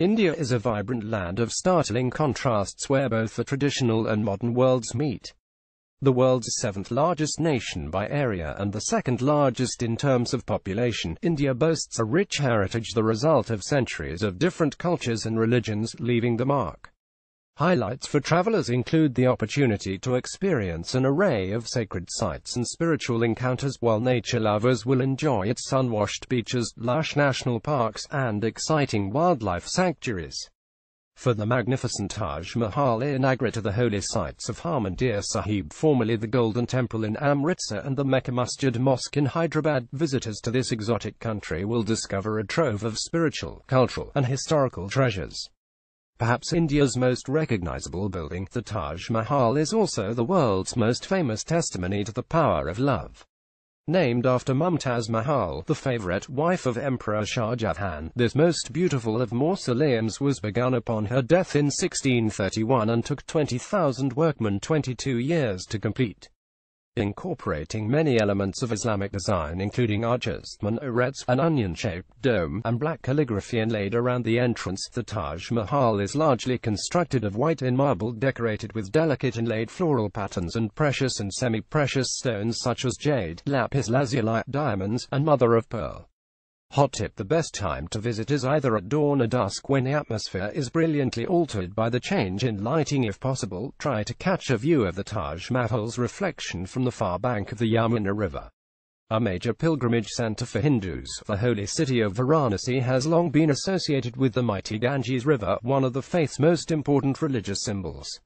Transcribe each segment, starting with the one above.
India is a vibrant land of startling contrasts where both the traditional and modern worlds meet. The world's seventh largest nation by area and the second largest in terms of population, India boasts a rich heritage the result of centuries of different cultures and religions leaving the mark. Highlights for travelers include the opportunity to experience an array of sacred sites and spiritual encounters, while nature lovers will enjoy its sun-washed beaches, lush national parks, and exciting wildlife sanctuaries. For the magnificent Taj Mahal in Agra to the holy sites of Harmandir Sahib formerly the Golden Temple in Amritsar and the Mecca Masjid Mosque in Hyderabad, visitors to this exotic country will discover a trove of spiritual, cultural, and historical treasures. Perhaps India's most recognizable building, the Taj Mahal is also the world's most famous testimony to the power of love. Named after Mumtaz Mahal, the favorite wife of Emperor Shah Jahan, this most beautiful of mausoleums was begun upon her death in 1631 and took 20,000 workmen 22 years to complete incorporating many elements of Islamic design including arches, minarets, an onion-shaped dome, and black calligraphy inlaid around the entrance. The Taj Mahal is largely constructed of white in marble decorated with delicate inlaid floral patterns and precious and semi-precious stones such as jade, lapis lazuli, diamonds, and mother of pearl. Hot tip The best time to visit is either at dawn or dusk when the atmosphere is brilliantly altered by the change in lighting if possible, try to catch a view of the Taj Mahal's reflection from the far bank of the Yamuna River. A major pilgrimage center for Hindus, the holy city of Varanasi has long been associated with the mighty Ganges River, one of the faith's most important religious symbols.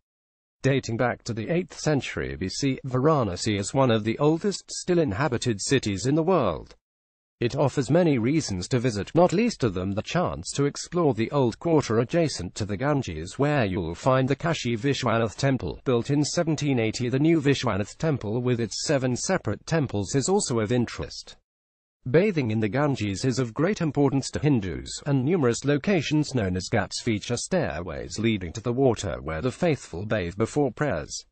Dating back to the 8th century BC, Varanasi is one of the oldest still inhabited cities in the world. It offers many reasons to visit, not least of them the chance to explore the old quarter adjacent to the Ganges where you'll find the Kashi Vishwanath Temple. Built in 1780 the new Vishwanath Temple with its seven separate temples is also of interest. Bathing in the Ganges is of great importance to Hindus, and numerous locations known as ghats feature stairways leading to the water where the faithful bathe before prayers.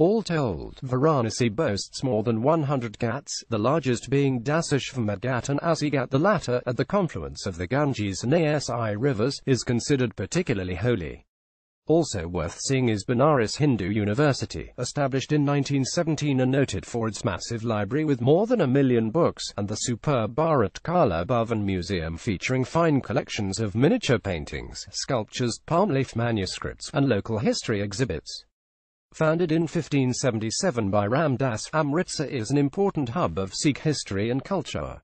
All told, Varanasi boasts more than 100 ghats, the largest being Dasashvamedh Ghat and Asi Ghat. The latter, at the confluence of the Ganges and Asi rivers, is considered particularly holy. Also worth seeing is Banaras Hindu University, established in 1917 and noted for its massive library with more than a million books, and the superb Bharat Kala Bhavan Museum featuring fine collections of miniature paintings, sculptures, palm leaf manuscripts, and local history exhibits. Founded in 1577 by Ram Das, Amritsar is an important hub of Sikh history and culture.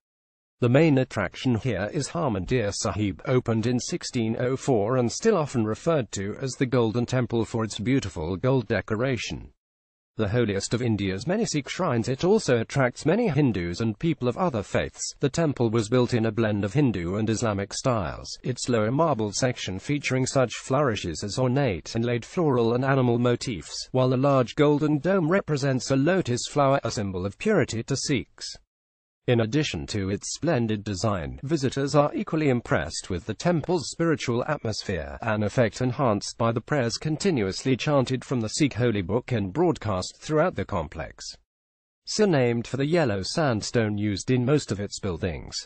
The main attraction here is Harmandir Sahib, opened in 1604 and still often referred to as the Golden Temple for its beautiful gold decoration the holiest of India's many Sikh shrines, it also attracts many Hindus and people of other faiths. The temple was built in a blend of Hindu and Islamic styles, its lower marble section featuring such flourishes as ornate inlaid floral and animal motifs, while the large golden dome represents a lotus flower, a symbol of purity to Sikhs. In addition to its splendid design, visitors are equally impressed with the temple's spiritual atmosphere, an effect enhanced by the prayers continuously chanted from the Sikh holy book and broadcast throughout the complex. Surnamed for the yellow sandstone used in most of its buildings.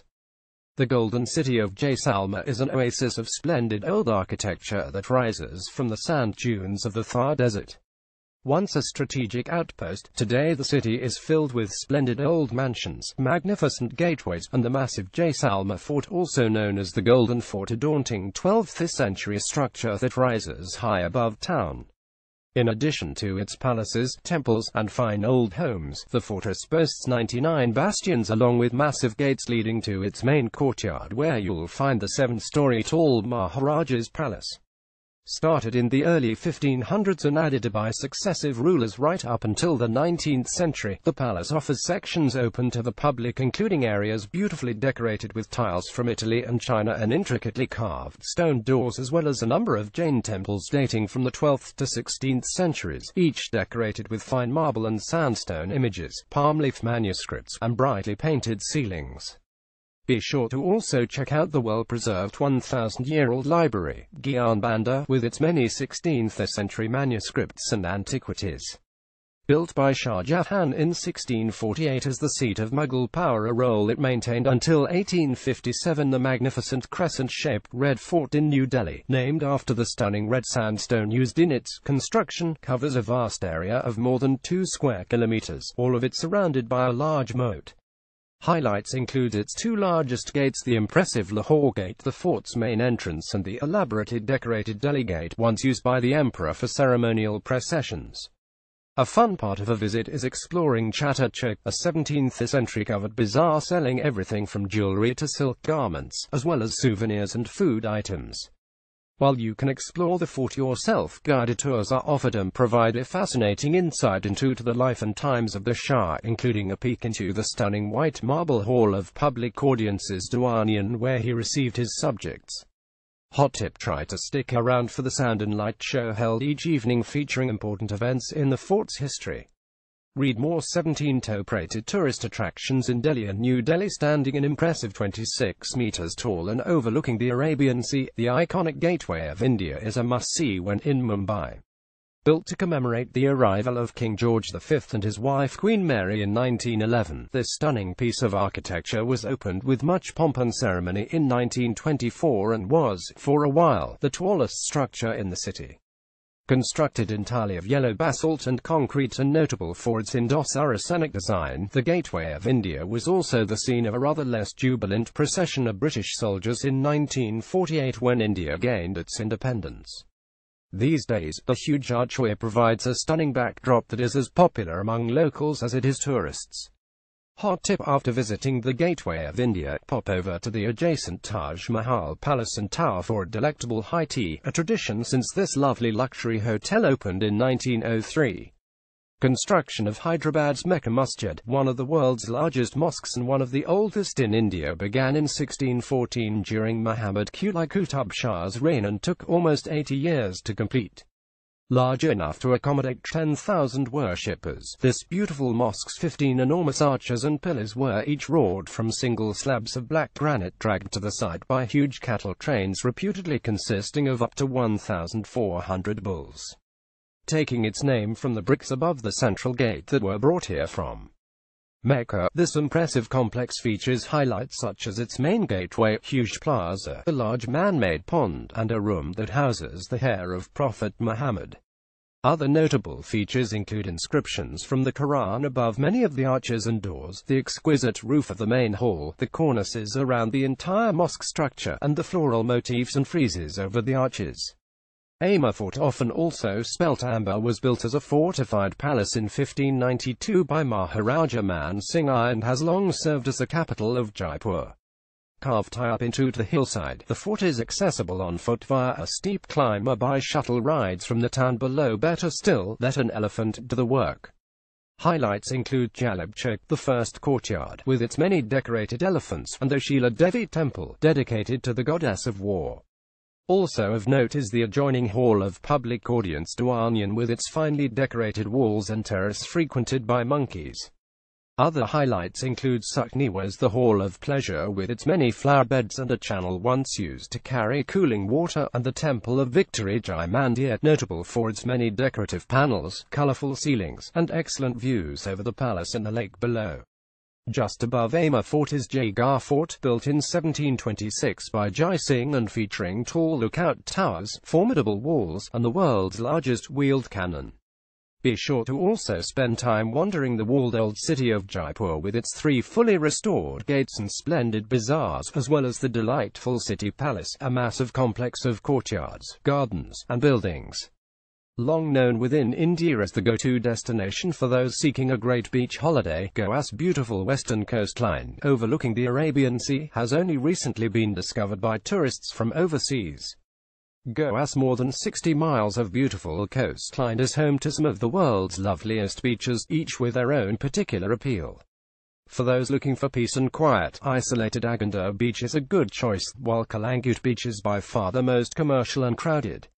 The Golden City of Jaisalmer is an oasis of splendid old architecture that rises from the sand dunes of the Thar Desert. Once a strategic outpost, today the city is filled with splendid old mansions, magnificent gateways, and the massive Jaisalmer Fort also known as the Golden Fort a daunting 12th-century structure that rises high above town. In addition to its palaces, temples, and fine old homes, the fortress boasts 99 bastions along with massive gates leading to its main courtyard where you'll find the seven-story tall Maharaja's Palace started in the early 1500s and added by successive rulers right up until the 19th century. The palace offers sections open to the public including areas beautifully decorated with tiles from Italy and China and intricately carved stone doors as well as a number of Jain temples dating from the 12th to 16th centuries, each decorated with fine marble and sandstone images, palm leaf manuscripts, and brightly painted ceilings. Be sure to also check out the well-preserved 1,000-year-old library, Gyan Bhandar, with its many 16th-century manuscripts and antiquities. Built by Shah Jahan in 1648 as the seat of Mughal power a role it maintained until 1857 the magnificent crescent-shaped Red Fort in New Delhi, named after the stunning red sandstone used in its construction, covers a vast area of more than 2 square kilometers, all of it surrounded by a large moat. Highlights include its two largest gates the impressive Lahore Gate, the fort's main entrance and the elaborately decorated Delhi Gate, once used by the emperor for ceremonial processions. A fun part of a visit is exploring Chatta Chowk, a 17th-century covered bazaar selling everything from jewelry to silk garments, as well as souvenirs and food items. While you can explore the fort yourself, guided tours are offered and provide a fascinating insight into the life and times of the Shah, including a peek into the stunning white marble hall of public audiences Diwan-i-Am where he received his subjects. Hot tip try to stick around for the sound and light show held each evening featuring important events in the fort's history. Read more 17 top-rated tourist attractions in Delhi and New Delhi standing an impressive 26 meters tall and overlooking the Arabian Sea. The iconic Gateway of India is a must-see when in Mumbai. Built to commemorate the arrival of King George V and his wife Queen Mary in 1911, this stunning piece of architecture was opened with much pomp and ceremony in 1924 and was, for a while, the tallest structure in the city. Constructed entirely of yellow basalt and concrete and notable for its Indo-Saracenic design, the Gateway of India was also the scene of a rather less jubilant procession of British soldiers in 1948 when India gained its independence. These days, the huge archway provides a stunning backdrop that is as popular among locals as it is tourists. Hot tip after visiting the Gateway of India, pop over to the adjacent Taj Mahal Palace and Tower for a delectable high tea, a tradition since this lovely luxury hotel opened in 1903. Construction of Hyderabad's Mecca Masjid, one of the world's largest mosques and one of the oldest in India began in 1614 during Muhammad Quli Qutub Shah's reign and took almost 80 years to complete. Large enough to accommodate 10,000 worshippers, this beautiful mosque's 15 enormous arches and pillars were each wrought from single slabs of black granite dragged to the site by huge cattle trains reputedly consisting of up to 1,400 bulls taking its name from the bricks above the central gate that were brought here from Mecca. This impressive complex features highlights such as its main gateway, huge plaza, a large man-made pond, and a room that houses the hair of Prophet Muhammad. Other notable features include inscriptions from the Quran above many of the arches and doors, the exquisite roof of the main hall, the cornices around the entire mosque structure, and the floral motifs and friezes over the arches. Amber Fort, often also spelt Amber, was built as a fortified palace in 1592 by Maharaja Man Singh and has long served as the capital of Jaipur. Carved high up into the hillside, the fort is accessible on foot via a steep climb or by shuttle rides from the town below. Better still, let an elephant do the work. Highlights include Jalab the first courtyard, with its many decorated elephants, and the Sheela Devi temple, dedicated to the goddess of war. Also of note is the adjoining Hall of Public Audience Diwan with its finely decorated walls and terrace frequented by monkeys. Other highlights include Sukhniwas the Hall of Pleasure with its many flower beds and a channel once used to carry cooling water, and the Temple of Victory Jai Mandir, notable for its many decorative panels, colorful ceilings, and excellent views over the palace and the lake below. Just above Amber Fort is Jaigarh Fort, built in 1726 by Jai Singh and featuring tall lookout towers, formidable walls, and the world's largest wheeled cannon. Be sure to also spend time wandering the walled old city of Jaipur with its three fully restored gates and splendid bazaars, as well as the delightful city palace, a massive complex of courtyards, gardens, and buildings. Long known within India as the go-to destination for those seeking a great beach holiday, Goa's beautiful western coastline, overlooking the Arabian Sea, has only recently been discovered by tourists from overseas. Goa's more than 60 miles of beautiful coastline is home to some of the world's loveliest beaches, each with their own particular appeal. For those looking for peace and quiet, isolated Agonda Beach is a good choice, while Calangute Beach is by far the most commercial and crowded.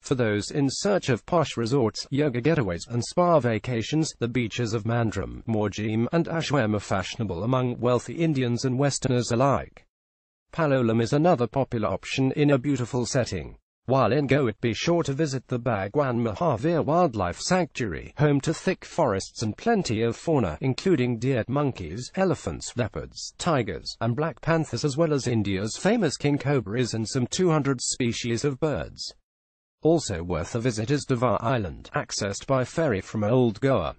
For those in search of posh resorts, yoga getaways, and spa vacations, the beaches of Mandrem, Morjim, and Ashwem are fashionable among wealthy Indians and Westerners alike. Palolem is another popular option in a beautiful setting. While in Goa, be sure to visit the Bhagwan Mahavir Wildlife Sanctuary, home to thick forests and plenty of fauna, including deer, monkeys, elephants, leopards, tigers, and black panthers as well as India's famous king cobras and some 200 species of birds. Also worth a visit is Divar Island, accessed by ferry from Old Goa.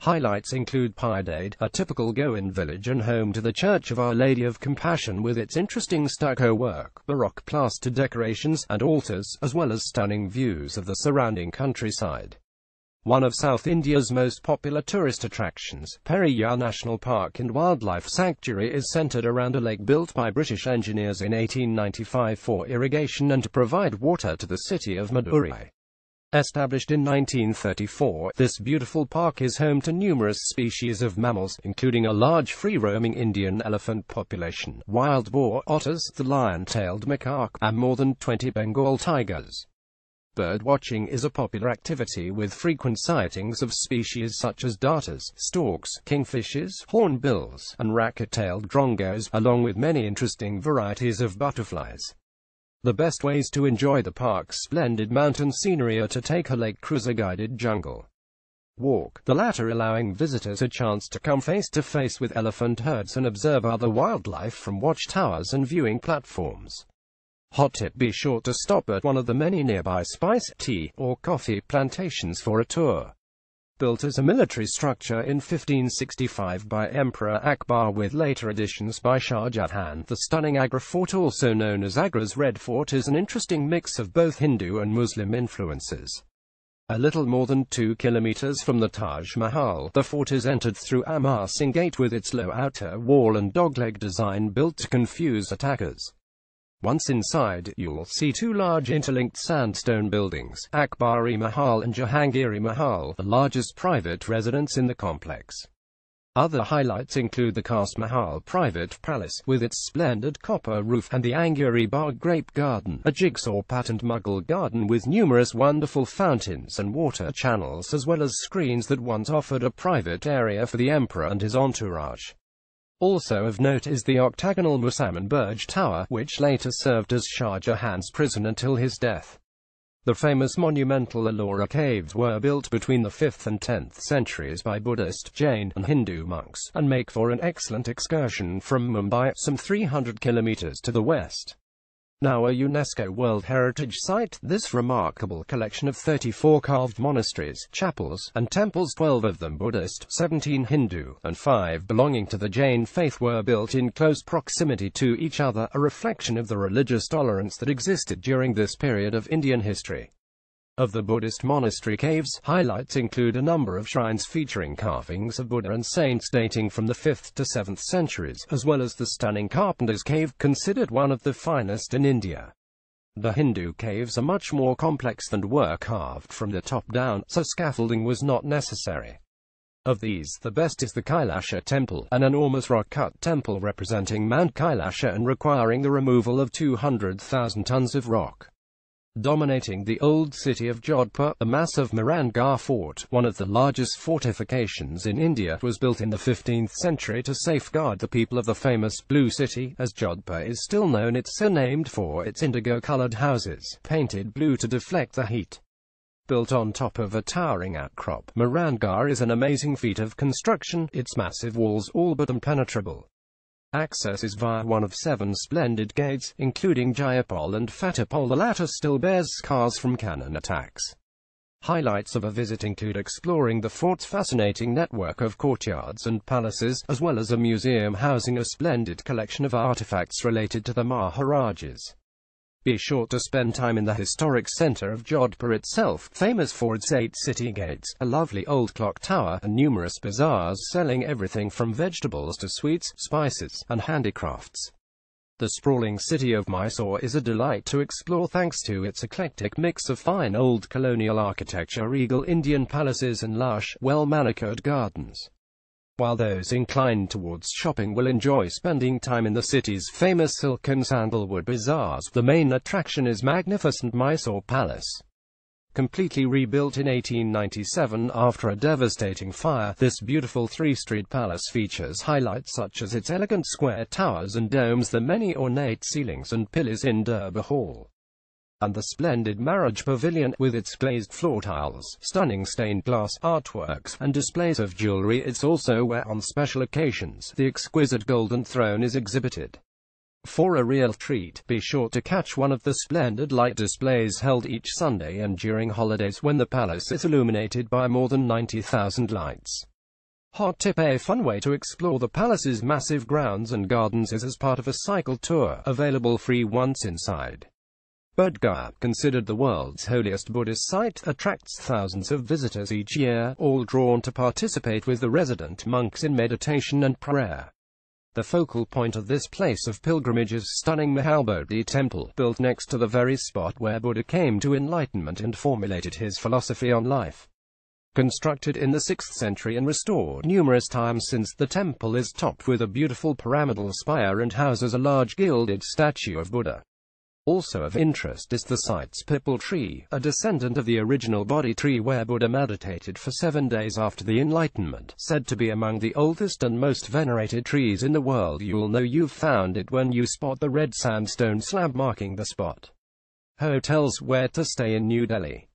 Highlights include Piedade, a typical Goan village and home to the Church of Our Lady of Compassion with its interesting stucco work, baroque plaster decorations, and altars, as well as stunning views of the surrounding countryside. One of South India's most popular tourist attractions, Periyar National Park and Wildlife Sanctuary is centered around a lake built by British engineers in 1895 for irrigation and to provide water to the city of Madurai. Established in 1934, this beautiful park is home to numerous species of mammals, including a large free-roaming Indian elephant population, wild boar, otters, the lion-tailed macaque, and more than 20 Bengal tigers. Bird watching is a popular activity with frequent sightings of species such as darters, storks, kingfishers, hornbills, and racket-tailed drongos, along with many interesting varieties of butterflies. The best ways to enjoy the park's splendid mountain scenery are to take a lake cruiser guided jungle walk, the latter allowing visitors a chance to come face to face with elephant herds and observe other wildlife from watchtowers and viewing platforms. Hot tip be sure to stop at one of the many nearby spice, tea, or coffee plantations for a tour built as a military structure in 1565 by Emperor Akbar with later additions by Shah Jahan. The stunning Agra Fort also known as Agra's Red Fort is an interesting mix of both Hindu and Muslim influences. A little more than two kilometers from the Taj Mahal, the fort is entered through Amar Singh Gate with its low outer wall and dogleg design built to confuse attackers. Once inside, you'll see two large interlinked sandstone buildings, Akbari Mahal and Jahangiri Mahal, the largest private residence in the complex. Other highlights include the Khas Mahal private palace, with its splendid copper roof, and the Anguri Bagh grape garden, a jigsaw-patterned Mughal garden with numerous wonderful fountains and water channels as well as screens that once offered a private area for the emperor and his entourage. Also of note is the octagonal Musamman Burj Tower, which later served as Shah Jahan's prison until his death. The famous monumental Ellora caves were built between the 5th and 10th centuries by Buddhist, Jain, and Hindu monks, and make for an excellent excursion from Mumbai, some 300 kilometers to the west. Now a UNESCO World Heritage Site, this remarkable collection of 34 carved monasteries, chapels, and temples 12 of them Buddhist, 17 Hindu, and 5 belonging to the Jain faith were built in close proximity to each other, a reflection of the religious tolerance that existed during this period of Indian history. Of the Buddhist monastery caves, highlights include a number of shrines featuring carvings of Buddha and saints dating from the 5th to 7th centuries, as well as the stunning Carpenter's Cave, considered one of the finest in India. The Hindu caves are much more complex and were carved from the top down, so scaffolding was not necessary. Of these, the best is the Kailasha Temple, an enormous rock-cut temple representing Mount Kailasha and requiring the removal of 200,000 tons of rock. Dominating the old city of Jodhpur, the massive Mehrangarh Fort, one of the largest fortifications in India, was built in the 15th century to safeguard the people of the famous Blue City, as Jodhpur is still known it's so named for its indigo-colored houses, painted blue to deflect the heat. Built on top of a towering outcrop, Mehrangarh is an amazing feat of construction, its massive walls all but impenetrable. Access is via one of seven splendid gates, including Jayapol and Fatehpol. The latter still bears scars from cannon attacks. Highlights of a visit include exploring the fort's fascinating network of courtyards and palaces, as well as a museum housing a splendid collection of artifacts related to the Maharajas. Be sure to spend time in the historic center of Jodhpur itself, famous for its eight city gates, a lovely old clock tower, and numerous bazaars selling everything from vegetables to sweets, spices, and handicrafts. The sprawling city of Mysore is a delight to explore thanks to its eclectic mix of fine old colonial architecture, regal Indian palaces and lush, well-manicured gardens while those inclined towards shopping will enjoy spending time in the city's famous silk and sandalwood bazaars. The main attraction is magnificent Mysore Palace. Completely rebuilt in 1897 after a devastating fire, this beautiful three-street palace features highlights such as its elegant square towers and domes, the many ornate ceilings and pillars in Durbar Hall. And the splendid marriage pavilion, with its glazed floor tiles, stunning stained glass artworks, and displays of jewelry. It's also where, on special occasions, the exquisite golden throne is exhibited. For a real treat, be sure to catch one of the splendid light displays held each Sunday and during holidays when the palace is illuminated by more than 90,000 lights. Hot tip A fun way to explore the palace's massive grounds and gardens is as part of a cycle tour, available free once inside. Bodh Gaya, considered the world's holiest Buddhist site, attracts thousands of visitors each year, all drawn to participate with the resident monks in meditation and prayer. The focal point of this place of pilgrimage is stunning Mahabodhi temple, built next to the very spot where Buddha came to enlightenment and formulated his philosophy on life. Constructed in the 6th century and restored numerous times since, the temple is topped with a beautiful pyramidal spire and houses a large gilded statue of Buddha. Also of interest is the site's pipal tree, a descendant of the original Bodhi tree where Buddha meditated for seven days after the Enlightenment, said to be among the oldest and most venerated trees in the world. You'll know you've found it when you spot the red sandstone slab marking the spot. Hotels where to stay in New Delhi